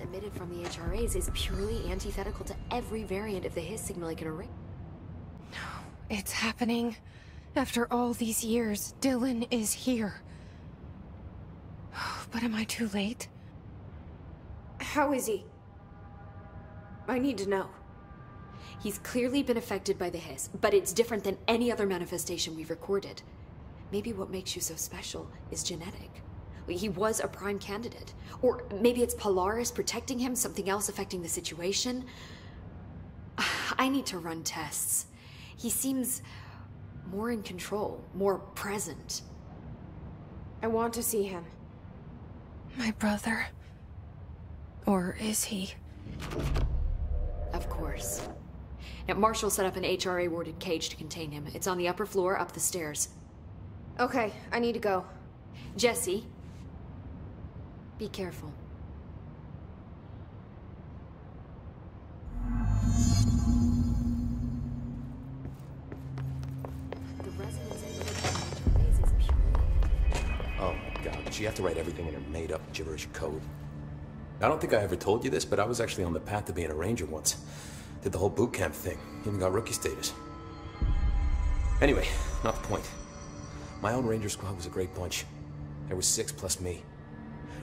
emitted from the HRAs is purely antithetical to every variant of the Hiss signal I can array. It's happening. After all these years, Dylan is here. But am I too late? How is he? I need to know. He's clearly been affected by the hiss, but it's different than any other manifestation we've recorded. Maybe what makes you so special is genetic. He was a prime candidate. Or maybe it's Polaris protecting him, something else affecting the situation. I need to run tests. He seems more in control, more present. I want to see him. My brother. Or is he? Of course. Now, Marshall set up an HRA warded cage to contain him. It's on the upper floor, up the stairs. Okay, I need to go. Jesse, be careful. Oh my god, she have to write everything in her made-up gibberish code? I don't think I ever told you this, but I was actually on the path to being a ranger once. Did the whole boot camp thing, even got rookie status. Anyway, not the point. My own ranger squad was a great bunch. There was six plus me.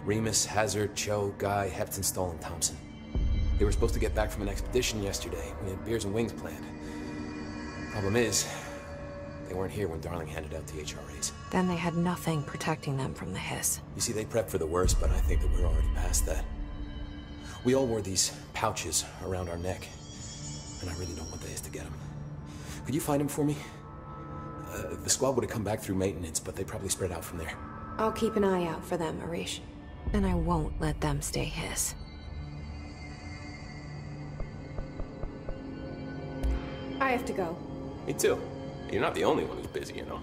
Remus, Hazard, Cho, Guy, Heptonstall, and Thompson. They were supposed to get back from an expedition yesterday. We had beers and wings planned. Problem is, they weren't here when Darling handed out the HRAs. Then they had nothing protecting them from the hiss. You see, they prepped for the worst, but I think that we're already past that. We all wore these pouches around our neck, and I really don't want the hiss to get them. Could you find them for me? Uh, the squad would have come back through maintenance, but they probably spread out from there. I'll keep an eye out for them, Arish. And I won't let them stay his. I have to go. Me too. You're not the only one who's busy, you know.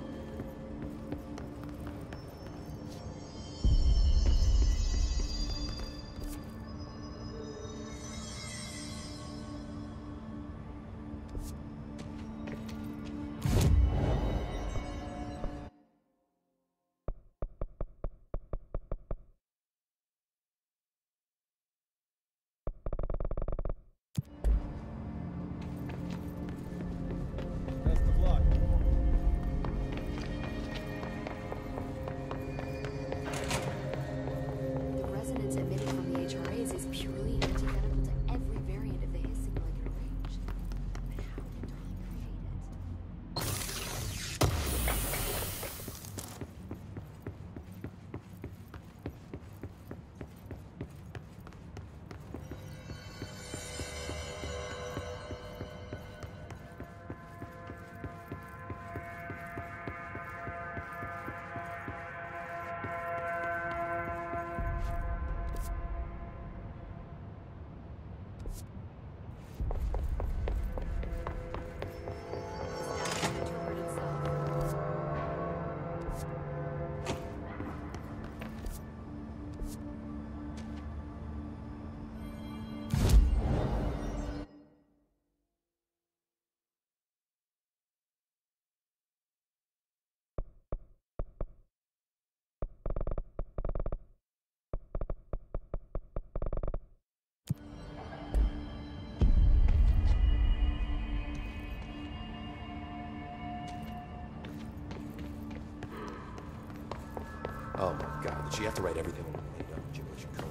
God, did she have to write everything in her made-up gibberish code?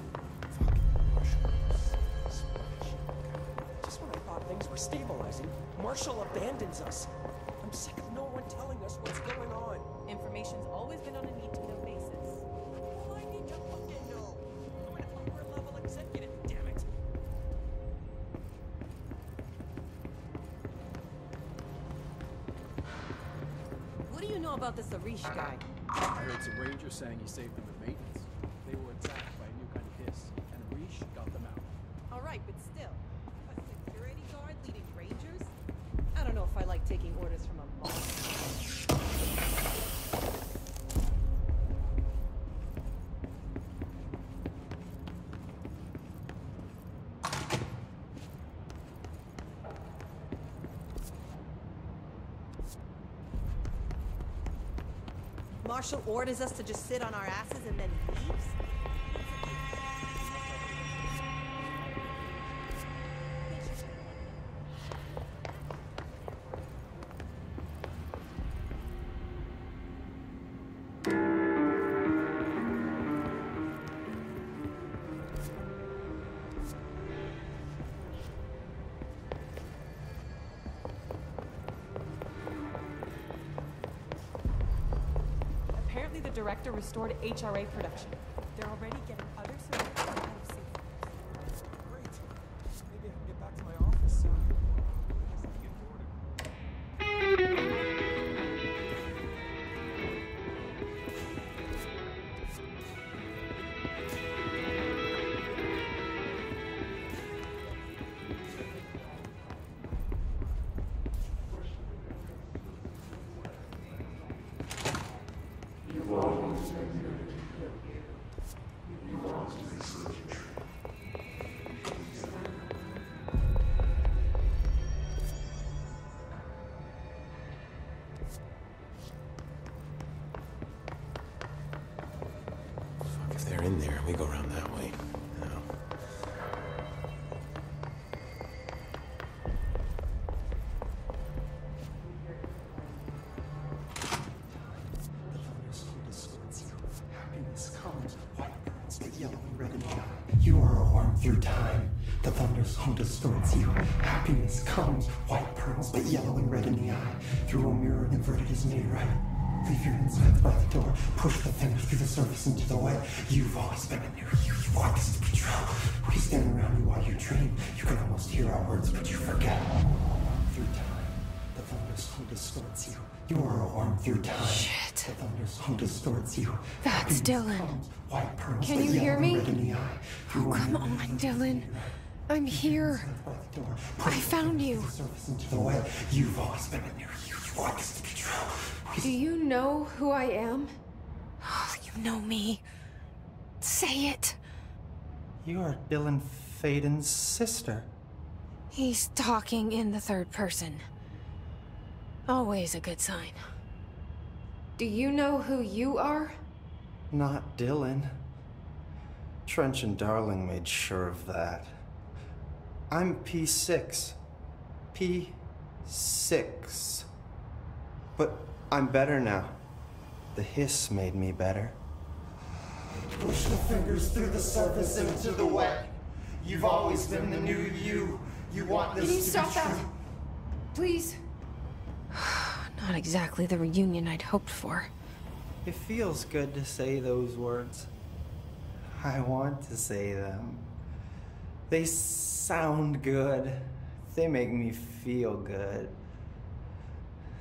Fucking Marshall. Just when I thought things were stabilizing, Marshall abandons us. I'm sick of no one telling us what's going on. Information's always been on a need-to-know basis. I need to fucking know. I'm an upper-level executive, damn it. What do you know about this Arish guy? I heard some rangers saying he saved them at maintenance. They were attacked by a new kind of hiss, and Arish got them out. All right, but still, a security guard leading rangers? I don't know if I like taking orders from a monster. Marshall orders us to just sit on our asses director restored HRA production. But yellow and red in the eye. Through a mirror inverted is made right. Leave your insides by the door. Push the fingers through the surface into the wet. You've always been a near you. You want this to. We stand around you while you dream. You can almost hear our words, but you forget. Through time, the thunder's home distorts you. You are a worm through time. Shit. The thunder's home distorts you. That's Dylan. comes, White pearls, Can you hear me? red in the eye. Through oh, Come on, Dylan. Made right. I'm here. By the door. I found you. The surface into the wet. You've always been a near you. You want this to be true. Do you know who I am? Oh, you know me. Say it. You are Dylan Faden's sister. He's talking in the third person. Always a good sign. Do you know who you are? Not Dylan. Trench and Darling made sure of that. I'm P6. P6. But I'm better now. The hiss made me better. Push the fingers through the surface into the wet. You've always been the new you. You want this Can you to stop be that? true. Please? Not exactly the reunion I'd hoped for. It feels good to say those words. I want to say them. They sound good. They make me feel good.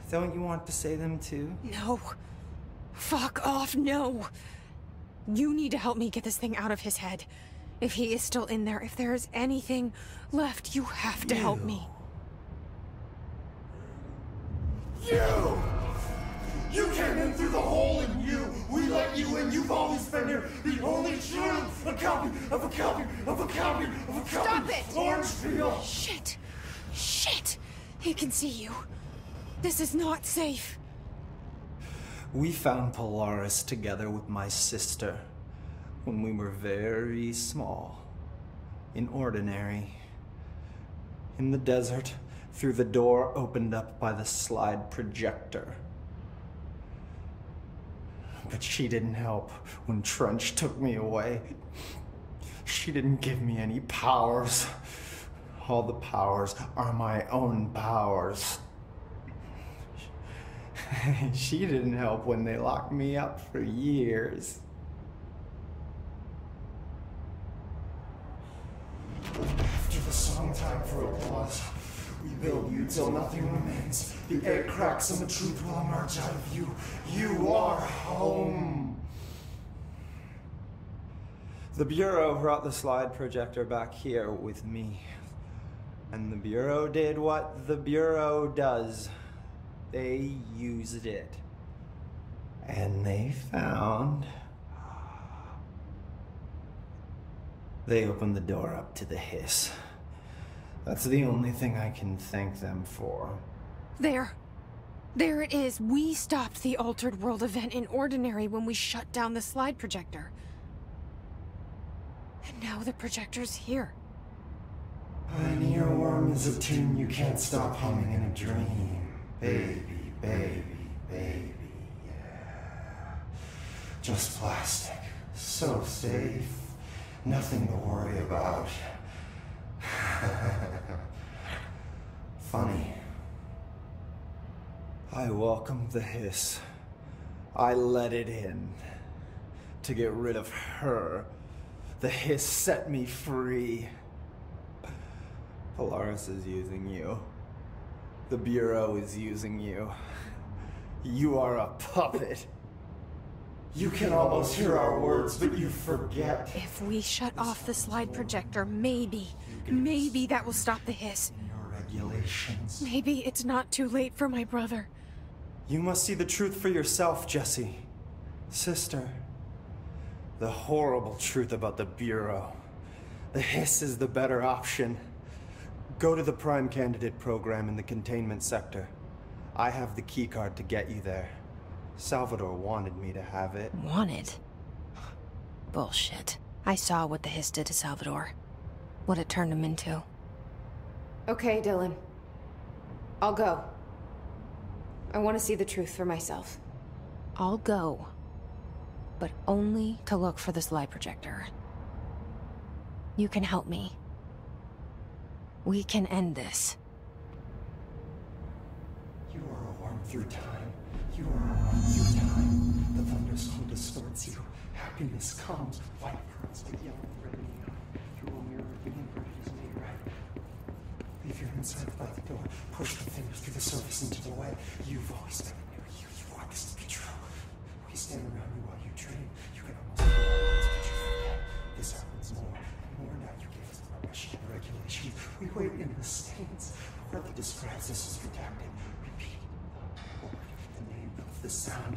Don't you want to say them too? No. Fuck off, no. You need to help me get this thing out of his head. If he is still in there, if there is anything left, you have to help me. You! You came in through the hole in you! We let you in! You've always been here! The only true! A copy of a copy of a copy of a copy! Stop it! Orange peel! Shit! Shit! He can see you. This is not safe. We found Polaris together with my sister when we were very small, in Ordinary, in the desert, through the door opened up by the slide projector. But she didn't help when Trench took me away. She didn't give me any powers. All the powers are my own powers. she didn't help when they locked me up for years. After the song time for applause, we build you till nothing remains. The air cracks and the truth will emerge out of you. You are home. The Bureau brought the slide projector back here with me. And the Bureau did what the Bureau does. They used it. And they found. They opened the door up to the hiss. That's the only thing I can thank them for. There. There it is. We stopped the Altered World event in Ordinary when we shut down the slide projector. And now the projector's here. An earworm is a tune you can't stop humming in a dream. Baby, baby, baby, yeah. Just plastic. So safe. Nothing to worry about. Funny. I welcome the hiss. I let it in. To get rid of her. The hiss set me free. Polaris is using you. The Bureau is using you. You are a puppet. You can almost hear our words, but you forget. If we shut off the slide projector, maybe, maybe that will stop the hiss. Your regulations. Maybe it's not too late for my brother. You must see the truth for yourself, Jesse. Sister. The horrible truth about the Bureau. The hiss is the better option. Go to the Prime Candidate program in the containment sector. I have the keycard to get you there. Salvador wanted me to have it. Wanted? Bullshit. I saw what the hiss did to Salvador. What it turned him into. Okay, Dylan. I'll go. I want to see the truth for myself. I'll go. But only to look for this slide projector. You can help me. We can end this. You are a worm through time. You are a worm through time. The thunderstorm distorts you. Happiness comes. White pearls with yellow and red neon. Through a mirror, the inverted is made right. Leave your inside the door. Push the fingers through the surface into the way. You've always been near you. You want this to be true. We stand around you while you dream. You can almost the forget. This happens more and more now. You give us the permission and regulation. We wait in the stands. Whoever describes this as redacted. Repeat the word, the name of the sound.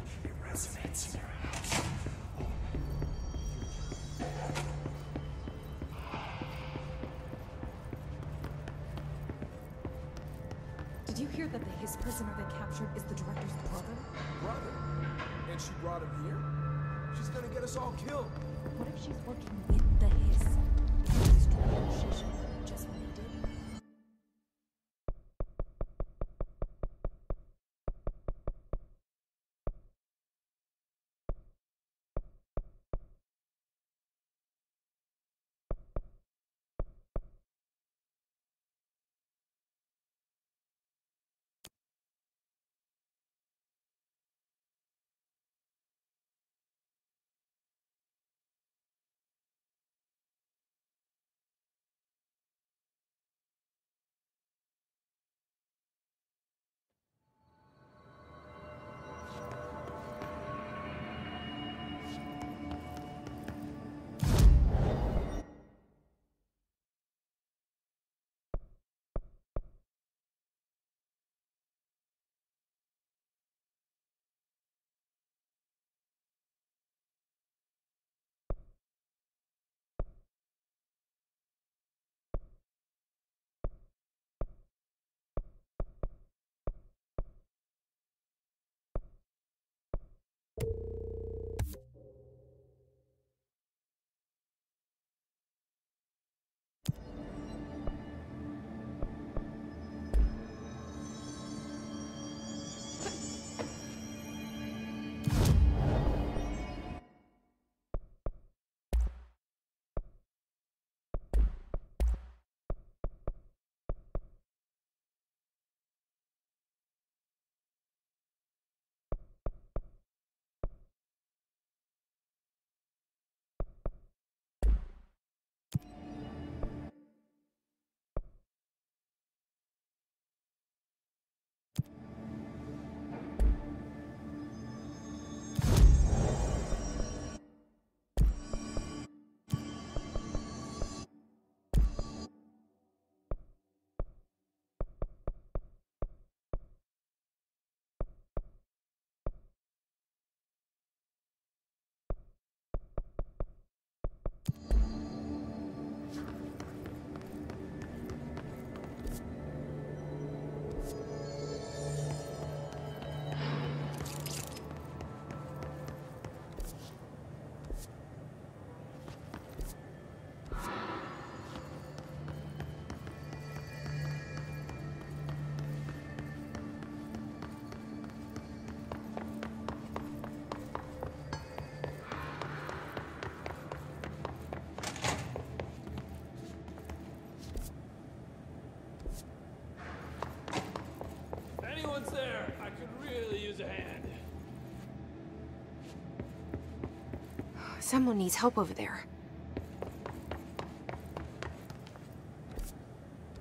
Someone needs help over there.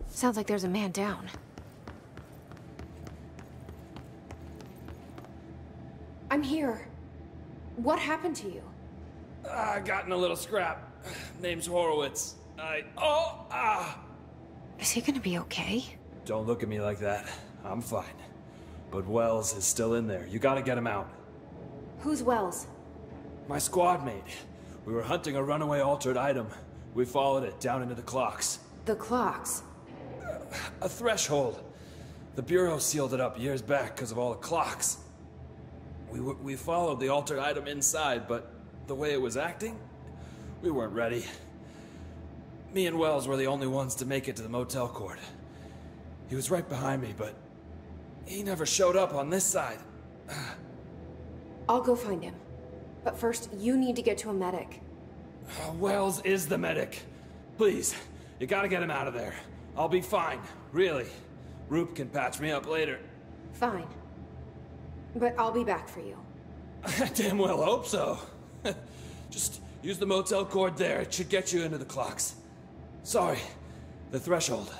Sounds like there's a man down. I'm here. What happened to you? I got in a little scrap. Name's Horowitz. I. Oh! Ah! Is he gonna be okay? Don't look at me like that. I'm fine. But Wells is still in there. You gotta get him out. Who's Wells? My squad mate. We were hunting a runaway altered item. We followed it down into the clocks. The clocks. Uh, a threshold. The Bureau sealed it up years back because of all the clocks. We, w we followed the altered item inside, but the way it was acting, we weren't ready. Me and Wells were the only ones to make it to the motel court. He was right behind me, but he never showed up on this side. I'll go find him. But first, you need to get to a medic. Uh, Wells is the medic. Please, you gotta get him out of there. I'll be fine, really. Roop can patch me up later. Fine. But I'll be back for you. I damn well hope so. Just use the motel cord there. It should get you into the clocks. Sorry, the threshold.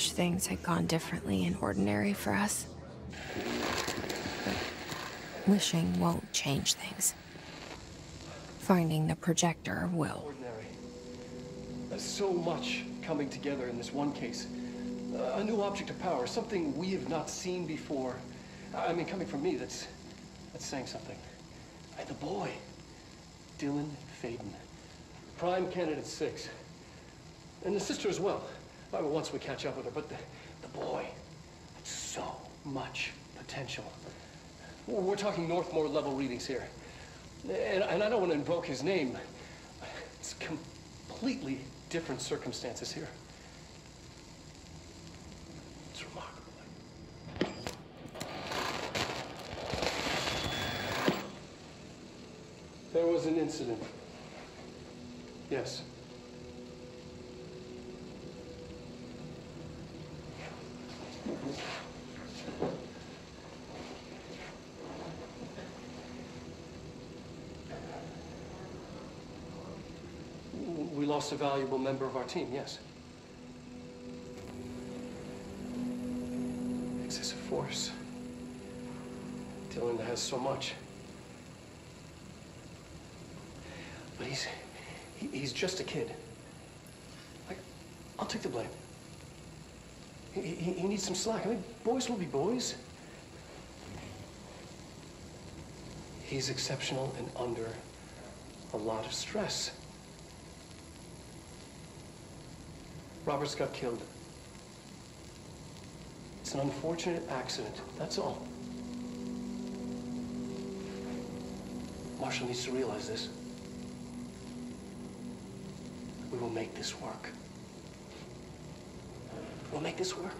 Wish things had gone differently in Ordinary for us. But wishing won't change things. Finding the projector will. Ordinary. There's so much coming together in this one case. Uh, a new object of power, something we have not seen before. I mean, coming from me, that's that's saying something. The boy, Dylan Faden, prime candidate six, and the sister as well. Well, once we catch up with her, but the, the boy, so much potential. We're talking Northmoor level readings here. And, and I don't want to invoke his name. It's completely different circumstances here. It's remarkable. There was an incident. Yes. We lost a valuable member of our team, yes. Excessive force. Dylan has so much. But he's, he, he's just a kid. Like, I'll take the blame. He, he, he needs some slack. I mean, boys will be boys. He's exceptional and under a lot of stress. Roberts got killed. It's an unfortunate accident, that's all. Marshall needs to realize this. We will make this work. We'll make this work.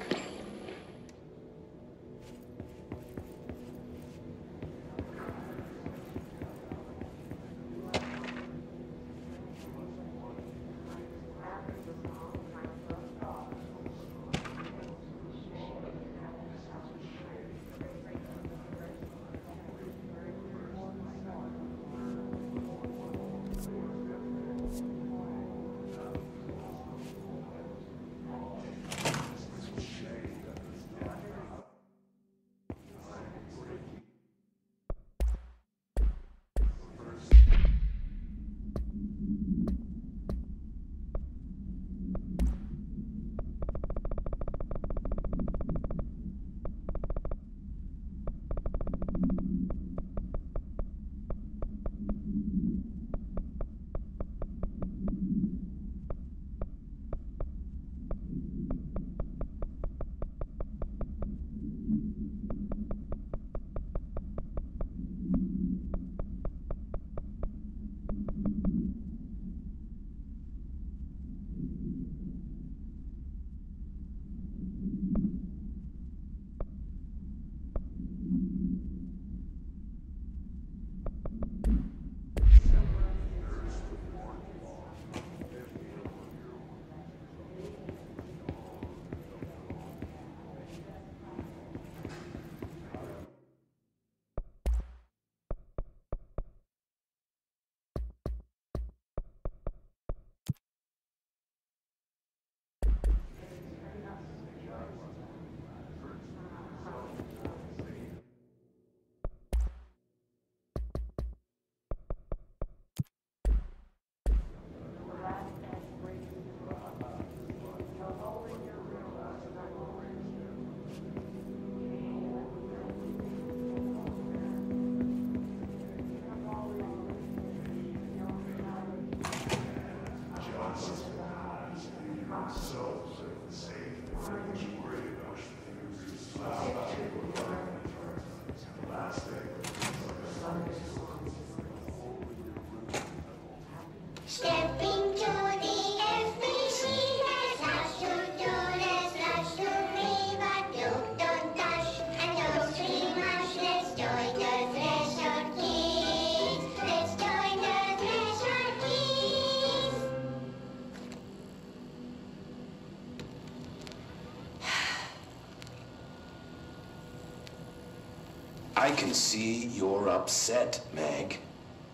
Can see you're upset, Meg.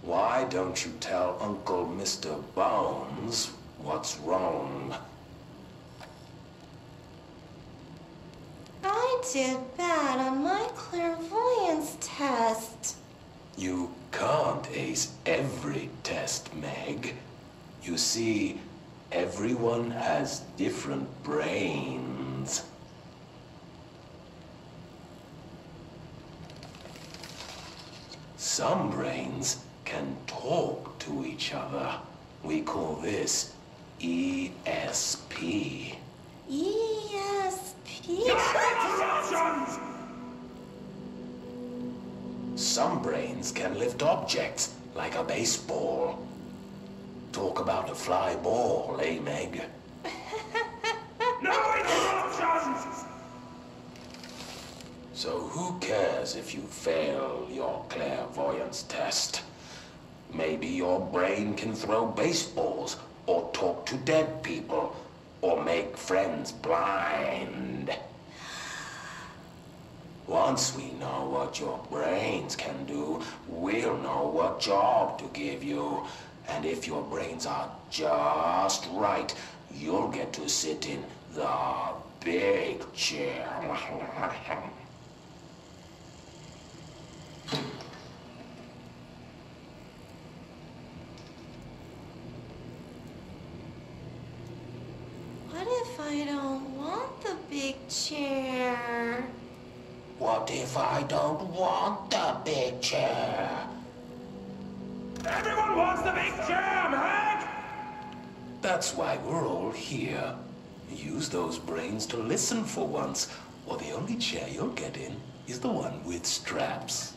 Why don't you tell Uncle Mr. Bones what's wrong? I did bad on my clairvoyance test. You can't ace every test, Meg. You see, everyone has different brains. Some brains can talk to each other. We call this ESP. ESP. Some brains can lift objects, like a baseball. Talk about a fly ball, eh, Meg? No interruptions! So who cares if you fail your clairvoyance test? Maybe your brain can throw baseballs, or talk to dead people, or make friends blind. Once we know what your brains can do, we'll know what job to give you. And if your brains are just right, you'll get to sit in the big chair. What if I don't want the big chair? What if I don't want the big chair? Everyone wants the big chair, Meg! That's why we're all here. Use those brains to listen for once, or the only chair you'll get in is the one with straps.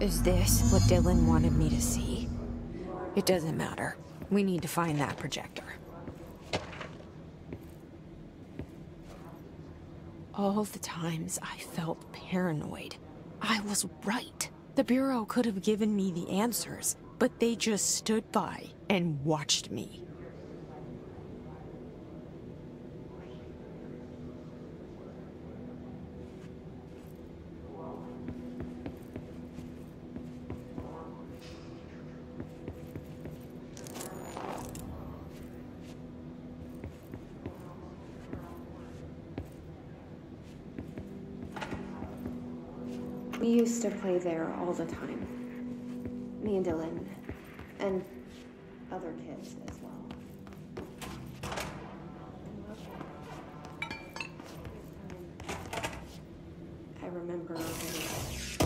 Is this what Dylan wanted me to see? It doesn't matter. We need to find that projector. All the times I felt paranoid. I was right. The Bureau could have given me the answers, but they just stood by and watched me. We used to play there all the time. Me and Dylan. And other kids as well. I remember it was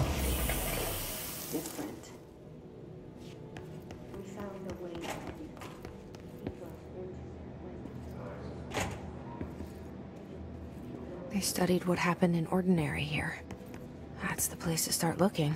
different. We found a way They studied what happened in Ordinary here. Place to start looking.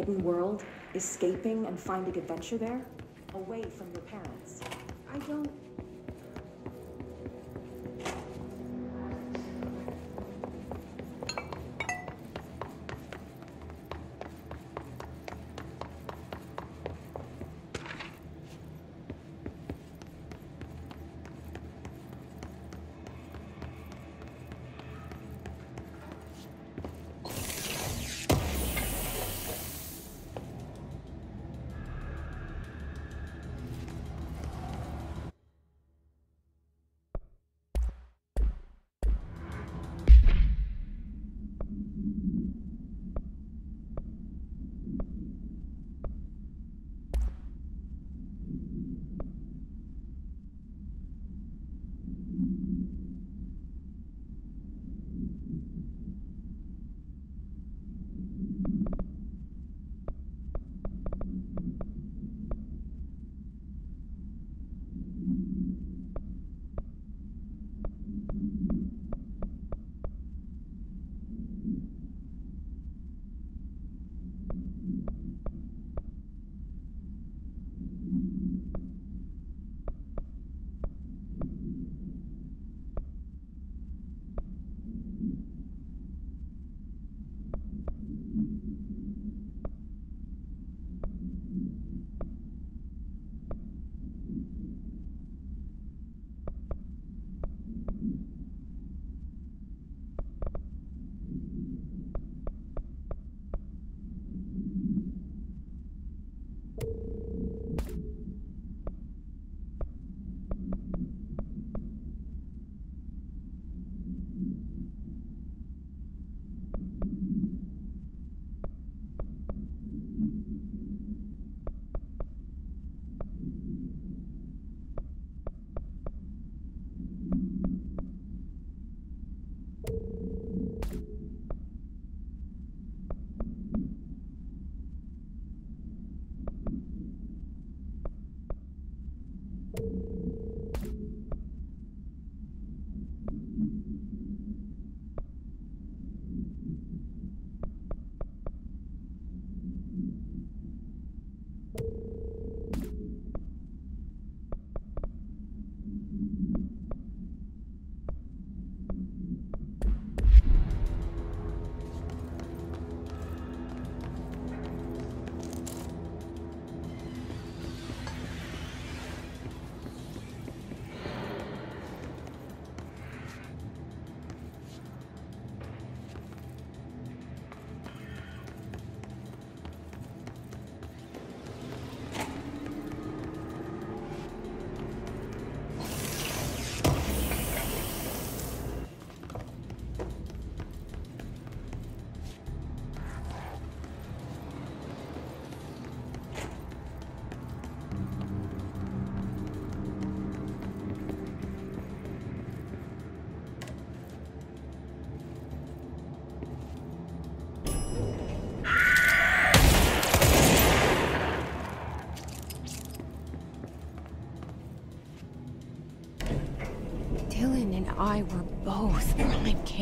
Hidden world, escaping and finding adventure there,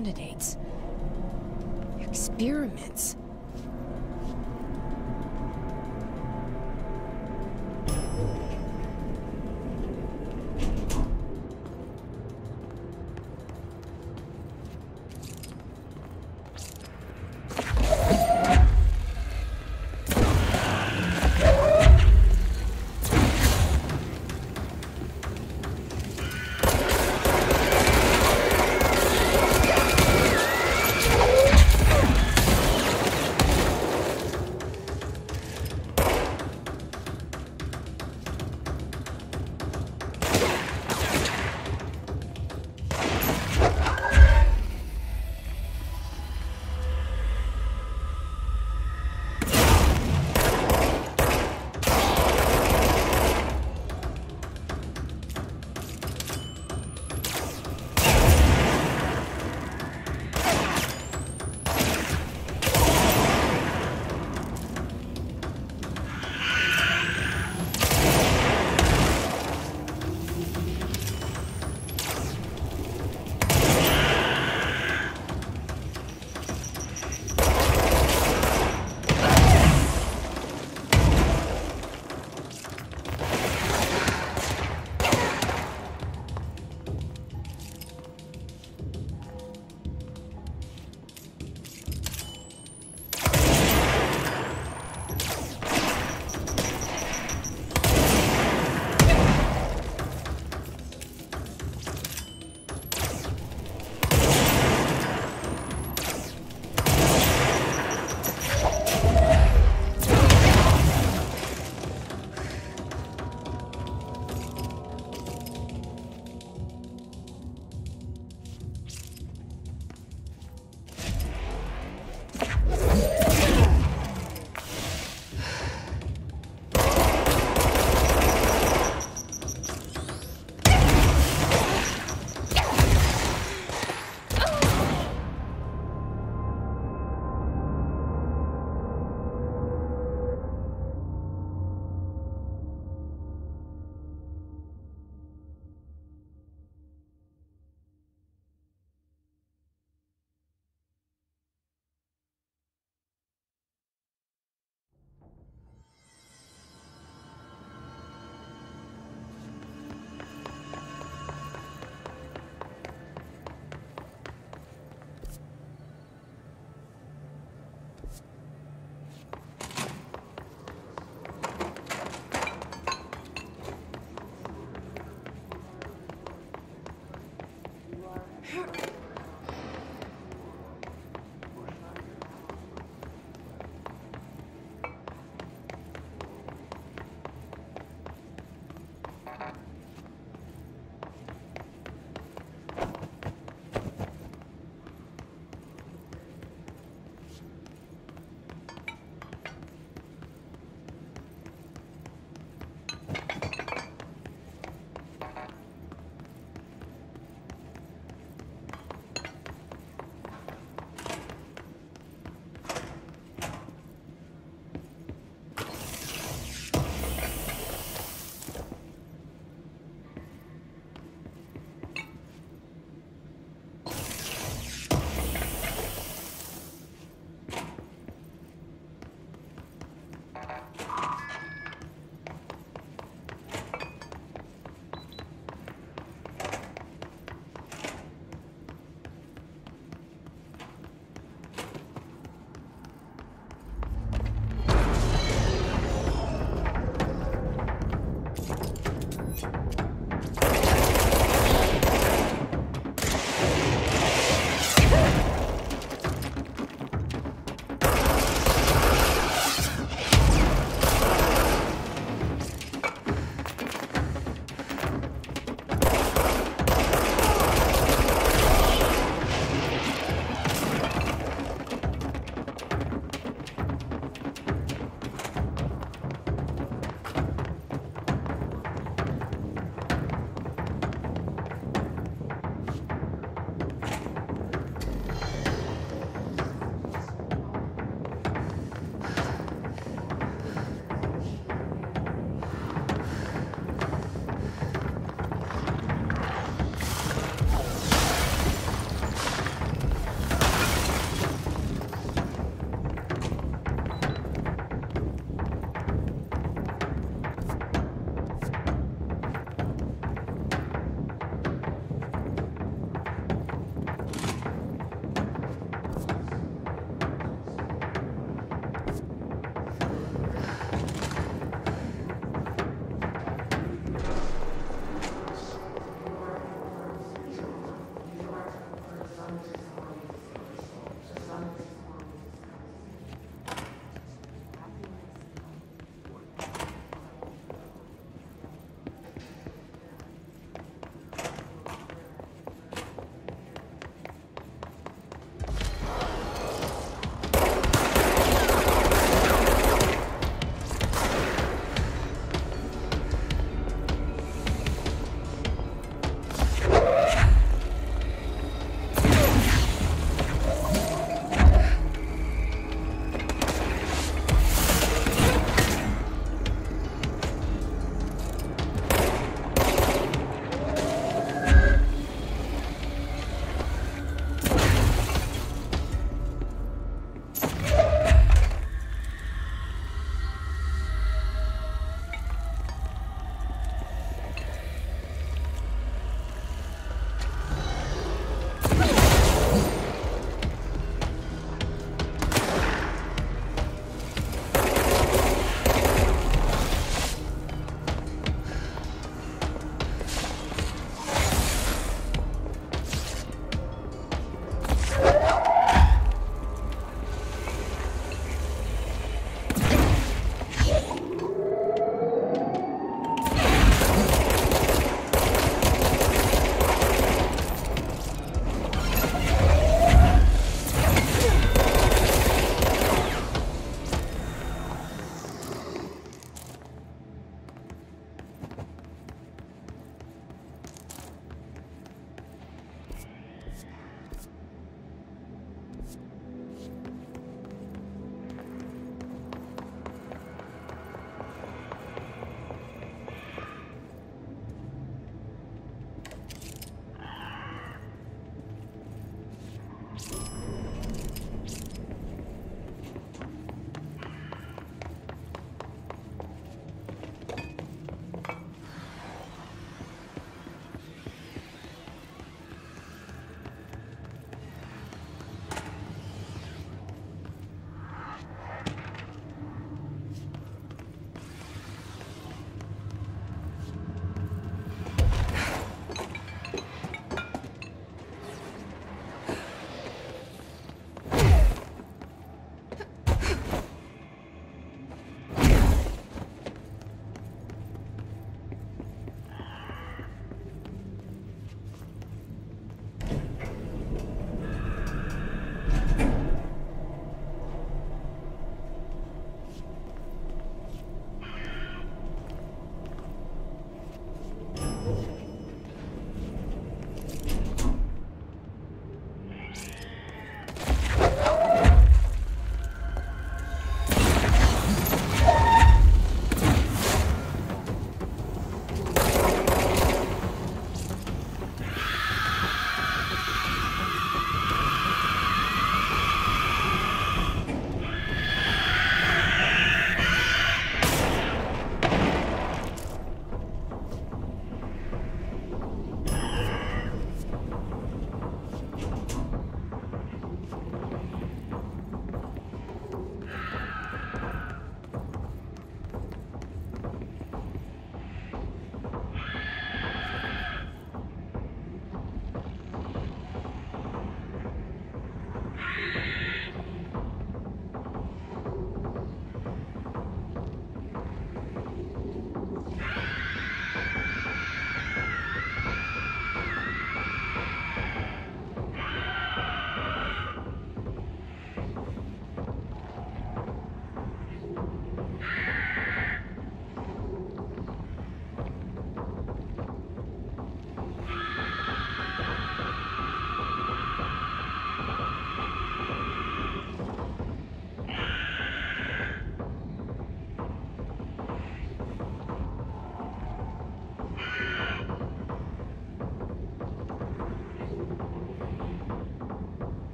candidates. Experiments.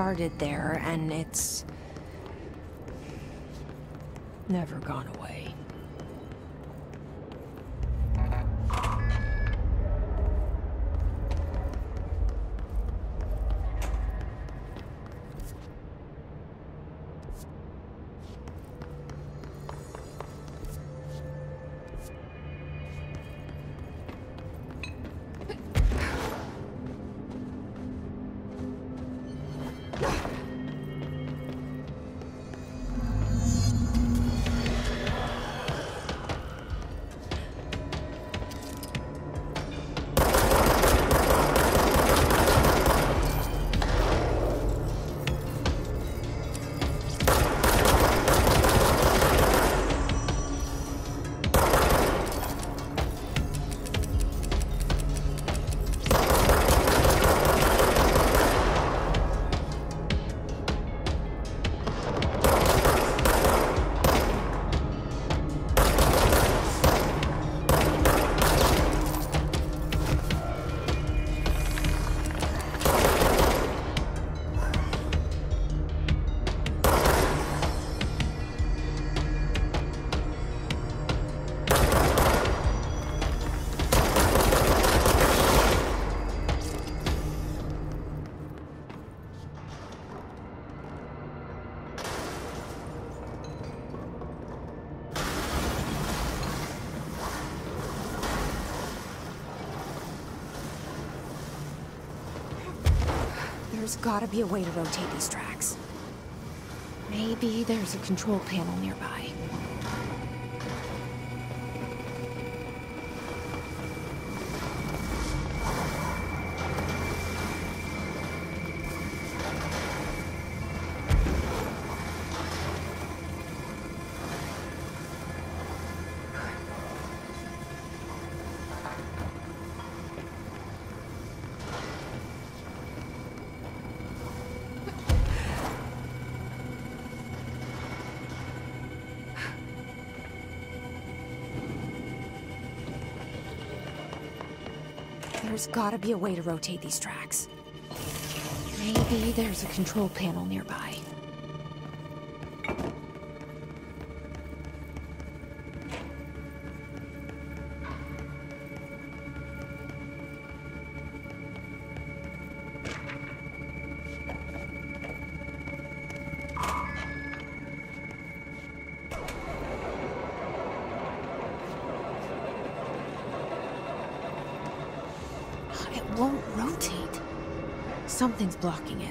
Started there, and it's. There's gotta be a way to rotate these tracks. Maybe there's a control panel nearby. There's gotta be a way to rotate these tracks. Maybe there's a control panel nearby. Something's blocking it.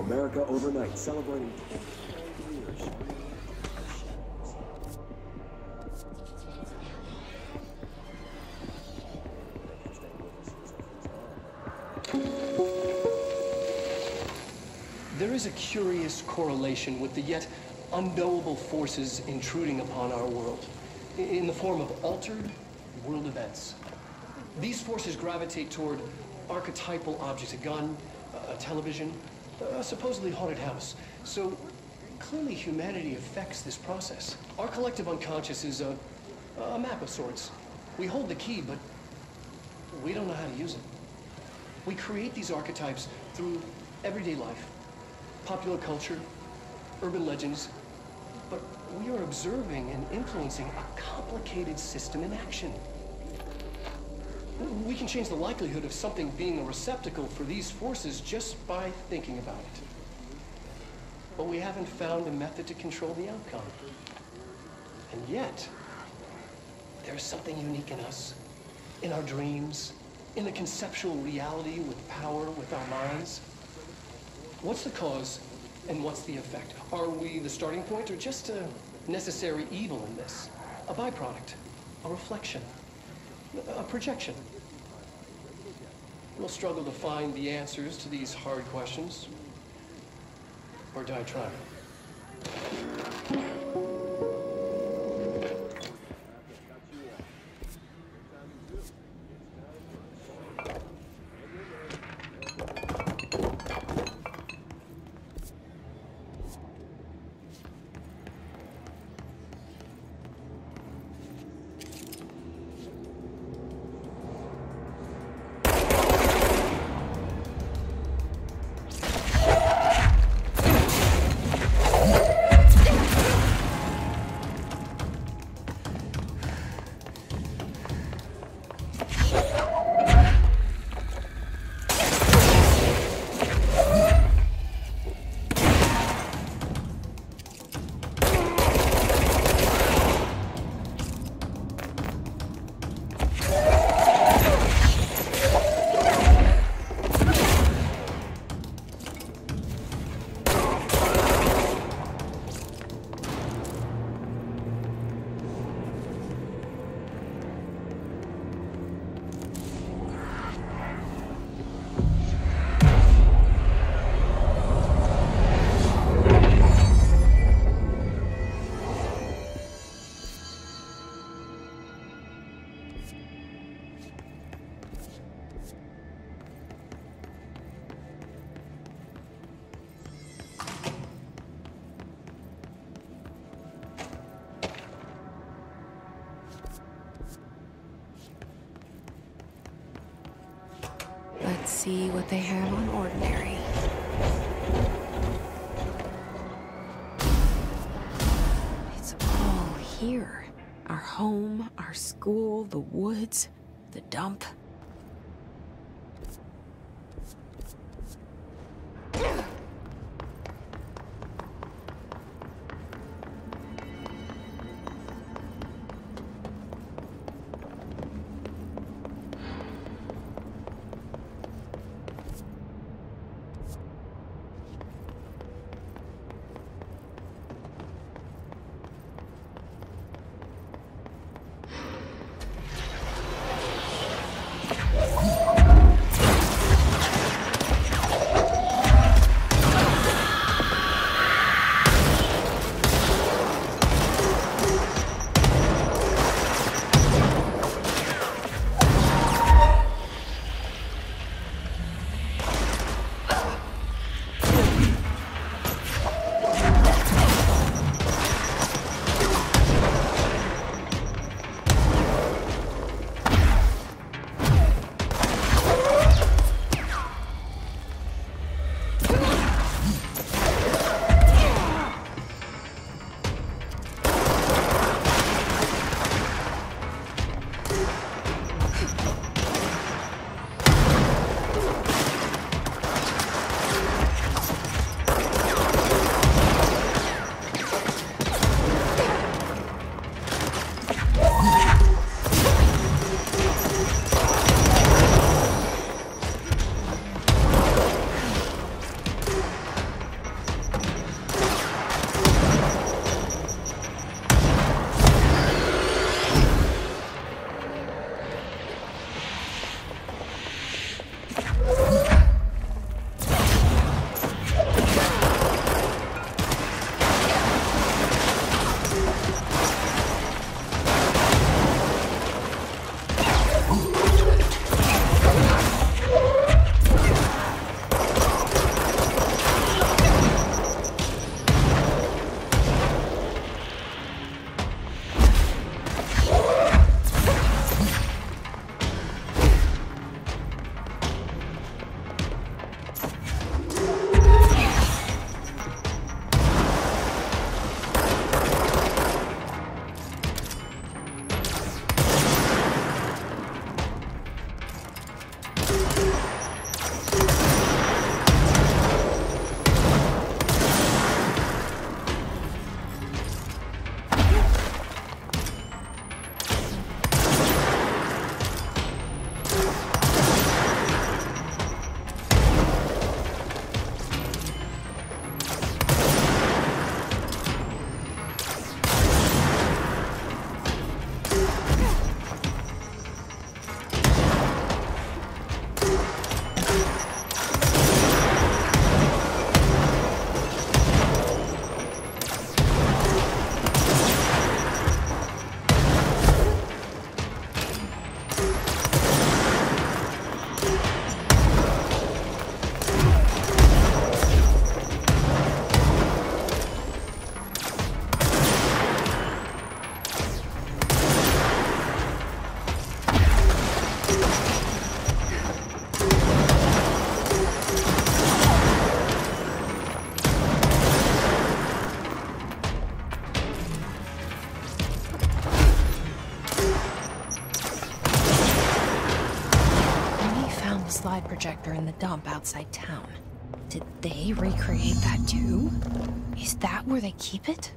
America Overnight, celebrating 25 years. There is a curious correlation with the yet unknowable forces intruding upon our world in the form of altered world events. These forces gravitate toward archetypal objects a gun, a television, a supposedly haunted house. So clearly, humanity affects this process. Our collective unconscious is a, a map of sorts. We hold the key, but we don't know how to use it. We create these archetypes through everyday life, popular culture, urban legends, but we are observing and influencing a complicated system in action. We can change the likelihood of something being a receptacle for these forces just by thinking about it. But we haven't found a method to control the outcome. And yet, there's something unique in us, in our dreams, in the conceptual reality with power with our minds. What's the cause and what's the effect? Are we the starting point or just a necessary evil in this? A byproduct, a reflection, a projection? Struggle to find the answers to these hard questions. Or die trying. See what they have on Ordinary. It's all here. Our home, our school, the woods, the dump. In the dump outside town. Did they recreate that too? Is that where they keep it?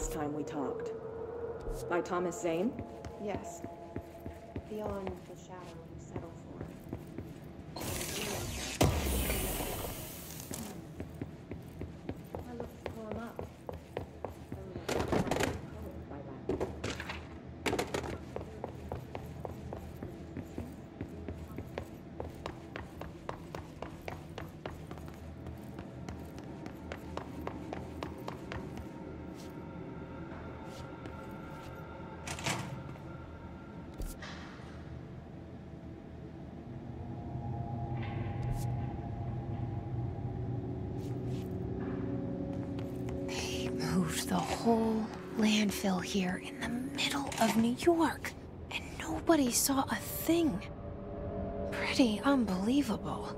Last time we talked. By Thomas Zane? Yes. Beyond landfill here in the middle of New York, and nobody saw a thing. Pretty unbelievable.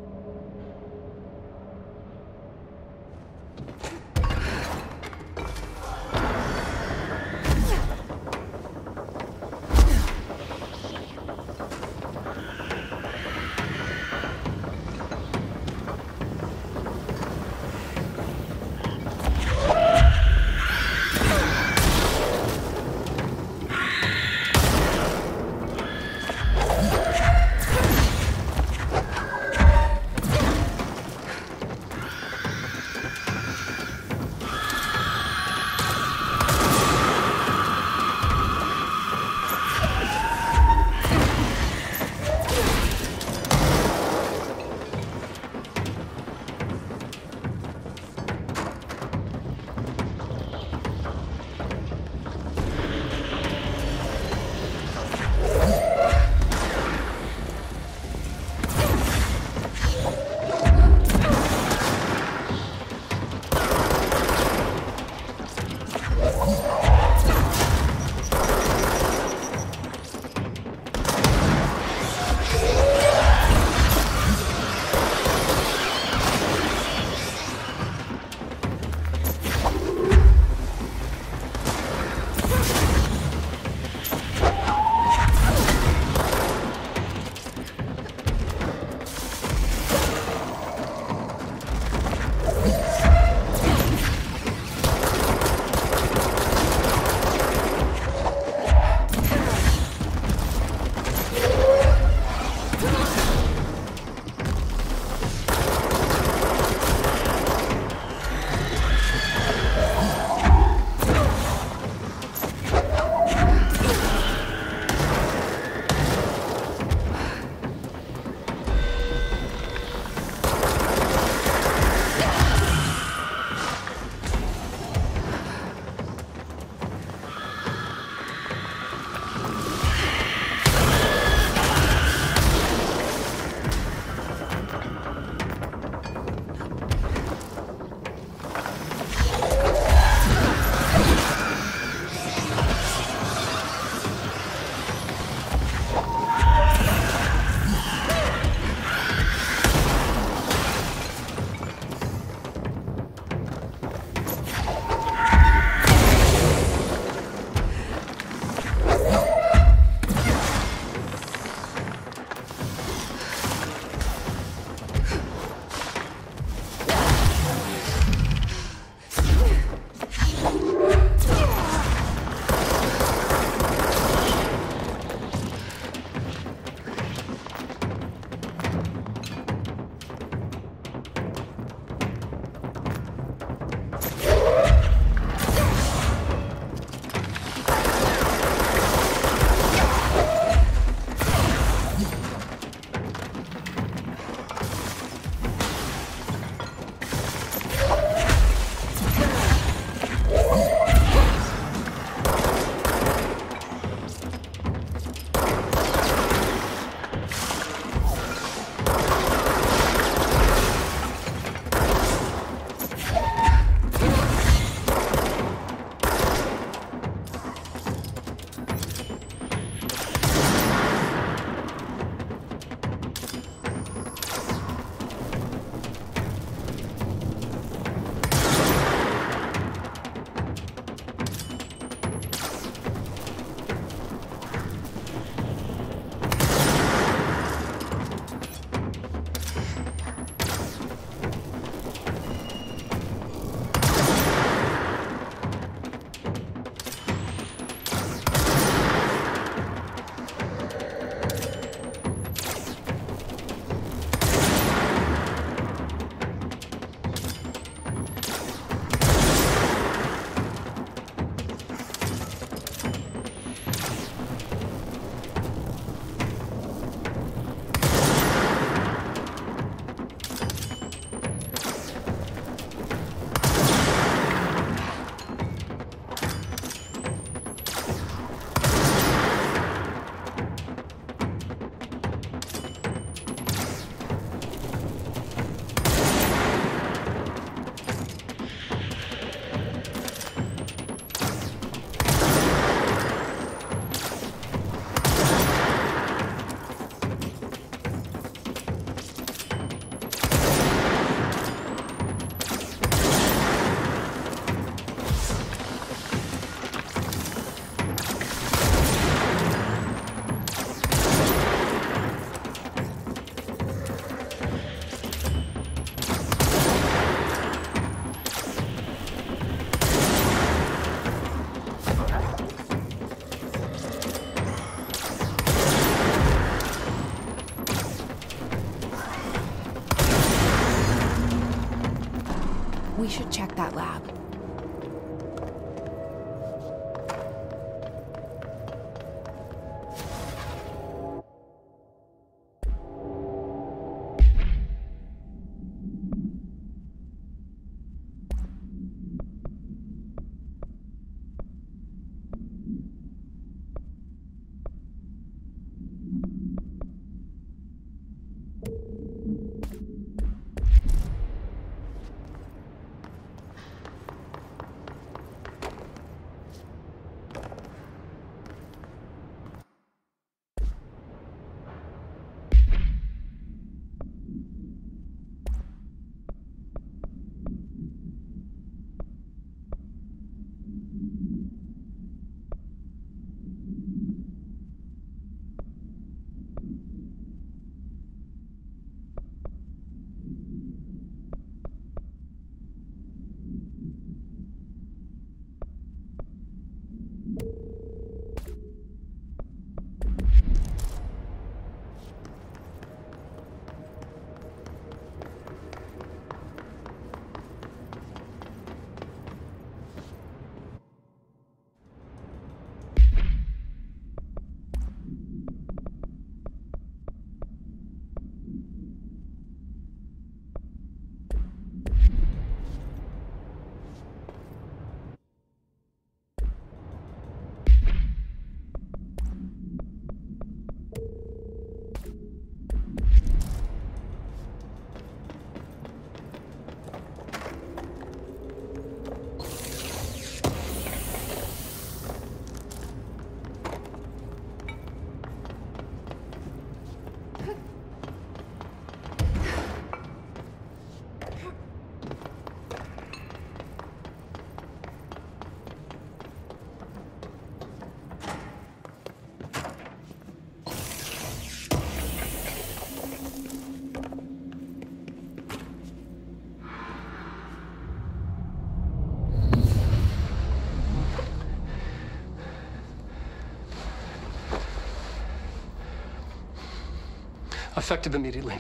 Effective immediately.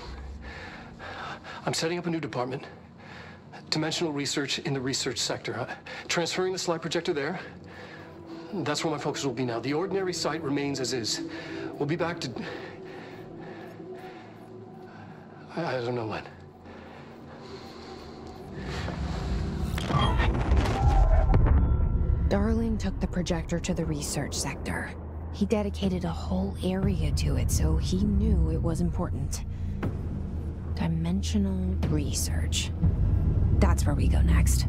I'm setting up a new department. Dimensional research in the research sector. Uh, transferring the slide projector there. That's where my focus will be now. The ordinary site remains as is. We'll be back to... I, I don't know when. Darling took the projector to the research sector. He dedicated a whole area to it, so he knew it was important. Dimensional research. That's where we go next.